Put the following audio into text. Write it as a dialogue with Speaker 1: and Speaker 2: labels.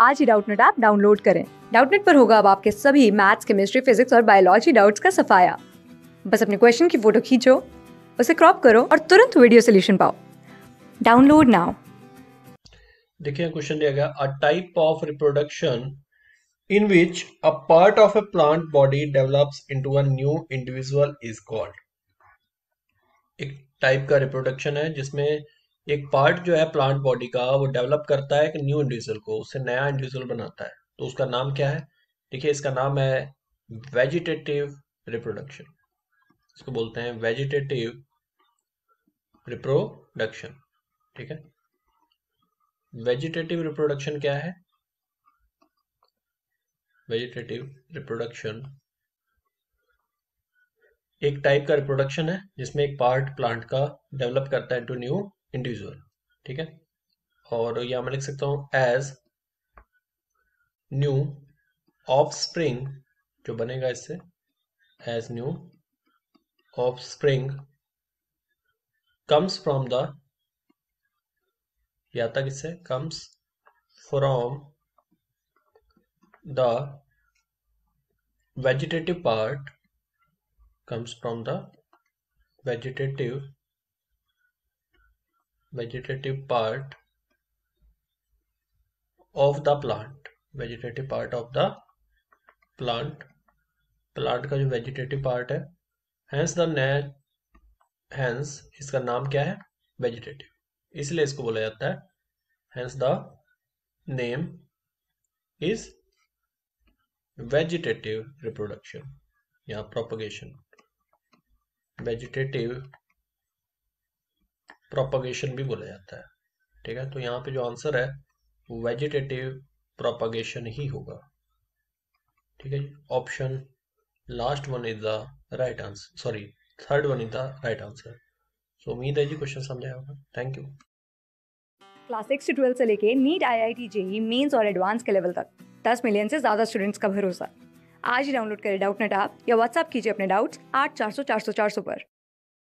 Speaker 1: आज ही Doubtnut app download करें। डाउटनेट पर होगा अब आपके सभी मैथ्स, केमिस्ट्री, फिजिक्स और बायोलॉजी डाउट्स का सफाया। बस अपने क्वेश्चन की फ़ोटो खींचो, उसे क्रॉप करो और तुरंत वीडियो सोल्यूशन पाओ। Download now.
Speaker 2: देखिए क्वेश्चन दिया गया, a type of reproduction in which a part of a plant body develops into a new individual is called. एक टाइप का रिप्रोडक्शन है जिसमें एक पार्ट जो है प्लांट बॉडी का, वो डेवलप करता है एक न्यू इंडिविजुअल को, उससे नया इंडिविजुअल बनाता है। तो उसका नाम क्या है? देखिए, इसका नाम है वेजिटेटिव रिप्रोडक्शन इसको बोलते हैं वेजिटेटिव रिप्रोडक्शन ठीक है? वेजिटेटिव रिप्रोडक्शन क्या है? वेजिटेटिव रिप्रोडक्शन एक टाइप का रिप्रोडक्शन है, जिसमें एक पार्ट प्लांट का डेवलप करता है टू न्यू इंडिविजुअल ठीक है? और यहाँ मैं लिख सकता हूँ एज न्यू ऑफ़ स्प्रिंग जो बनेगा इससे as new offspring comes from the या तक इससे comes from the vegetative part comes from the vegetative vegetative part of the plant, vegetative part of the plant. Plant का जो वेजिटेटिव पार्ट है hence the hence इसका नाम क्या है? वेजिटेटिव इसलिए इसको बोला जाता है hence the name is vegetative reproduction या प्रोपगेशन वेजिटेटिव प्रोपगेशन भी बोला जाता है। ठीक है? तो यहाँ पे जो आंसर है, वो वेजिटेटिव प्रोपगेशन ही होगा। ठीक है option last one is the right answer sorry third one is the right answer so उम्मीद है जी क्वेश्चन समझाया होगा। थैंक यू
Speaker 1: क्लास सिक्स से ट्वेल्थ से लेके NEET I I T JEE mains और एडवांस के लेवल तक। दस मिलियन से ज़्यादा स्टूडेंट्स का भरोसा। आज ही डाउनलोड करें डाउट नेट आप या व्हाट्सअप कीजिए अपने डाउट्स आठ चार सौ चार सौ चार सौ पर।